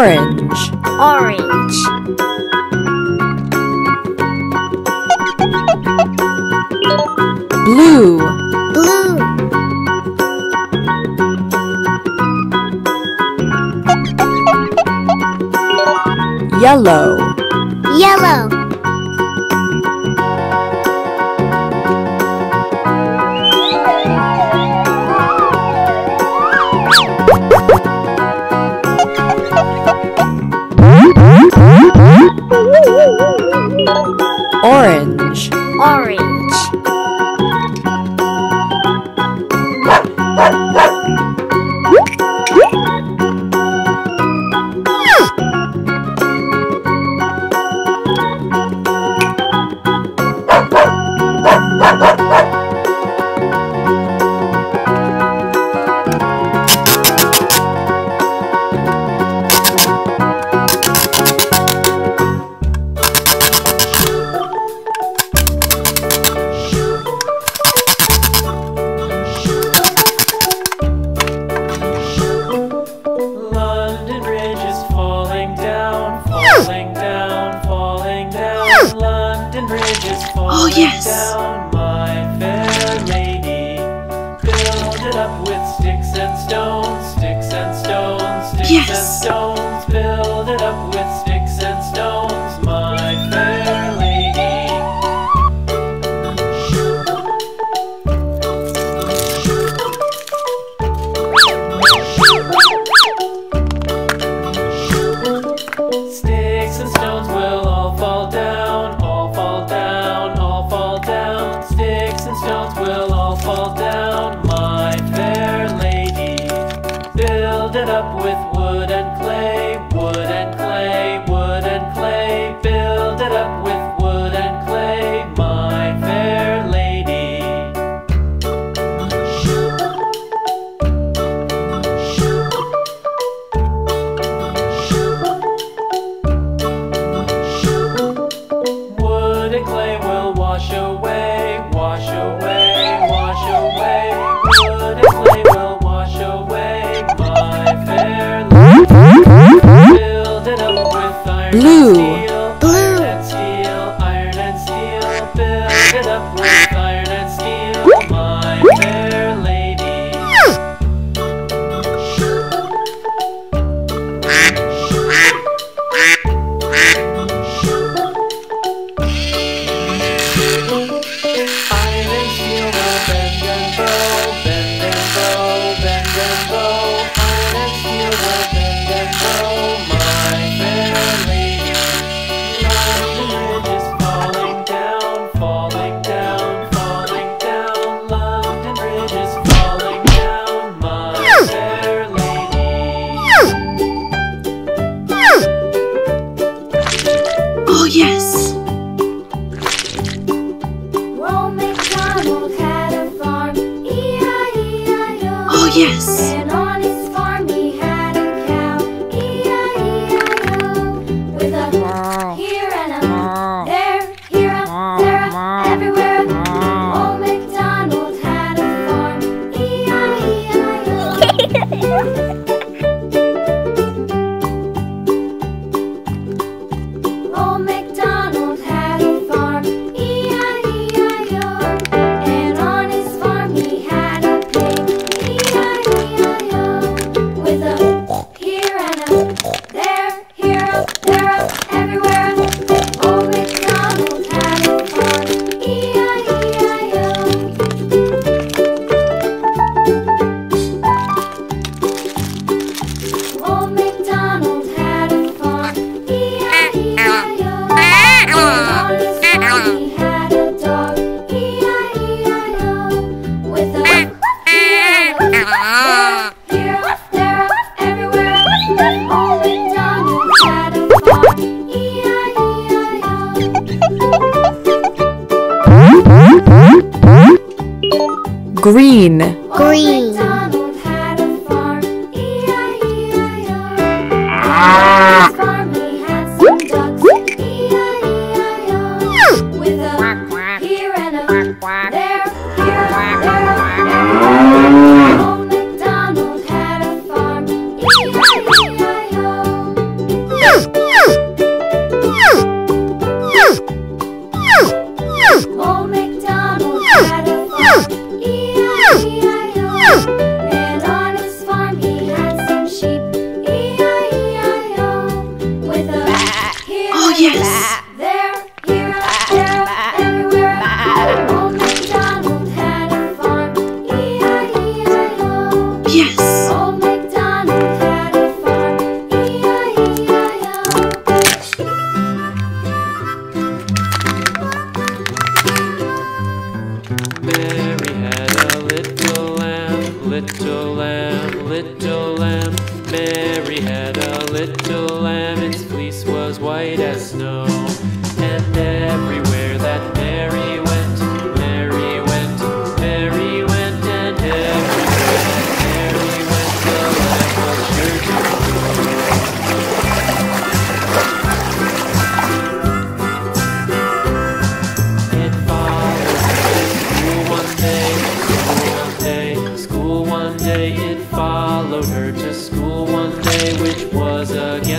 Orange. Orange. Blue. Blue. Yellow. Yellow. Orange. Orange. fall down, my fair lady. Build it up with wood and clay, wood and clay, wood and clay. Build it up with wood and clay, my fair lady. Wood and clay will wash away. green. Green.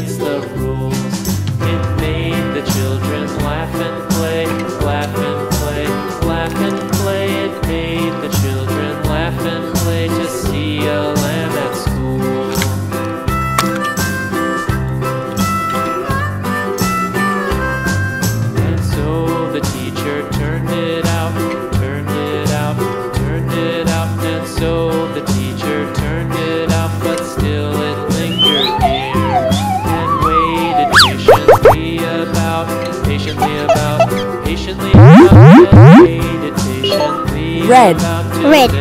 against the rules. It made the children laugh and play. Red. Red.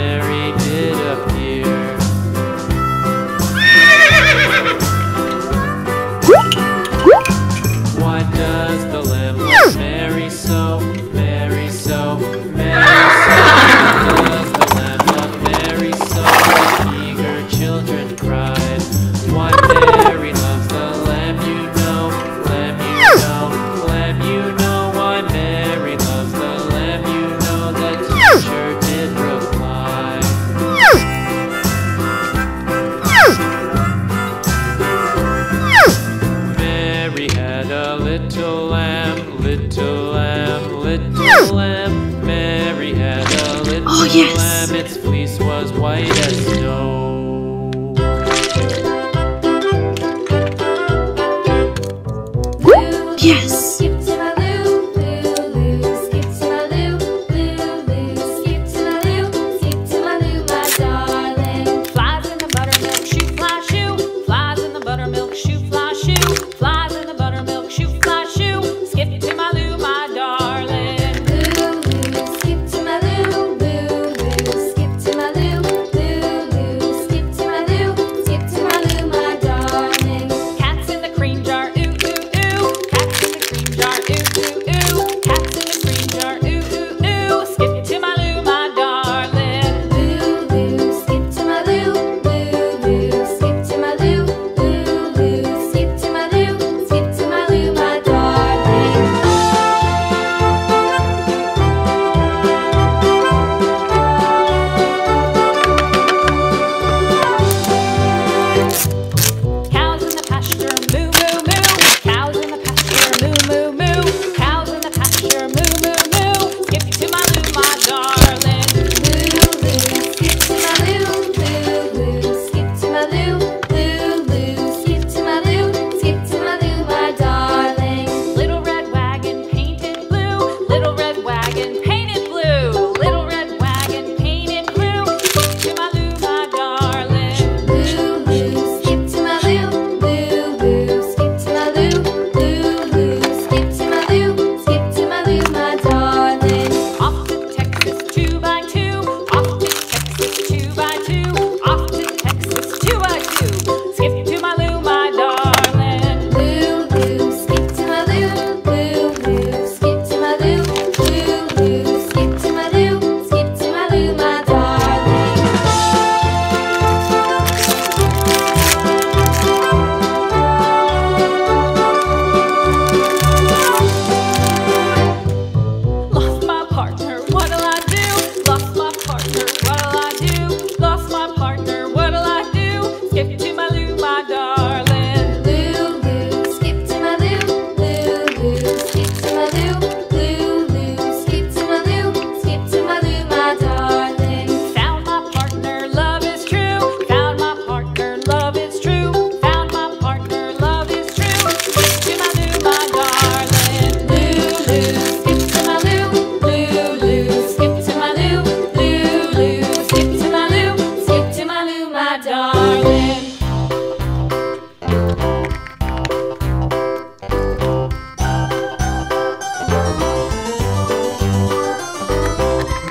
little lamb, little lamb. Mary had a oh, little oh, yes. lamb. Its fleece was white as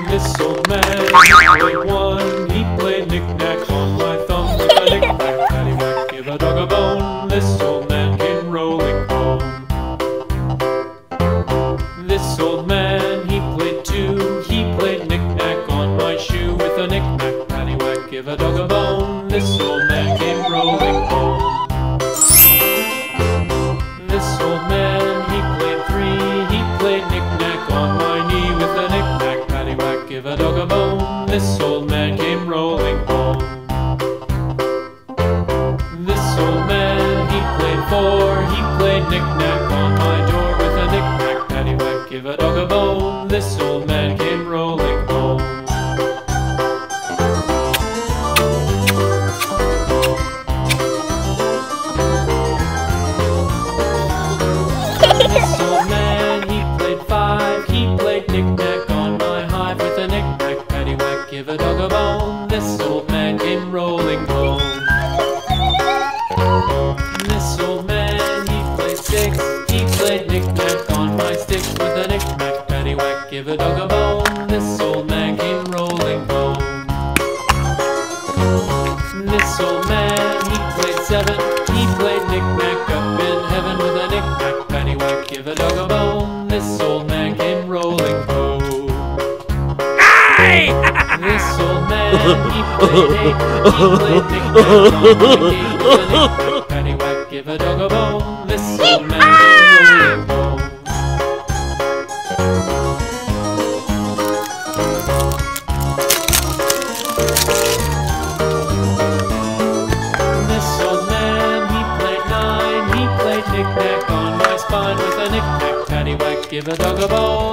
this old man. Played one, he played knick-knack. So. This old man, he played seven. He played knick-knack up in heaven with a knick-knack, paddywhack, give a dog a bone. This old man came rolling home. This old man, he played eight. He played knick-knack knick-knack, paddywhack, give a dog a bone. This old man give a dog a bone.